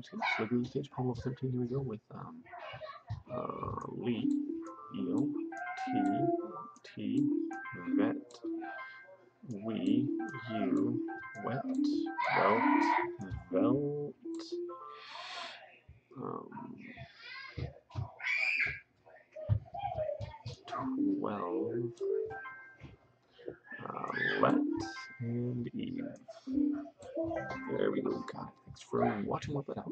here. So go to stage Palm level 13. Here we go with um, uh, Lee, eel, tea, tea, vet, we, you, wet, welt, velt, um, twelve, uh, let, and Eve. There we go, guys. Thanks for watching. Let that out.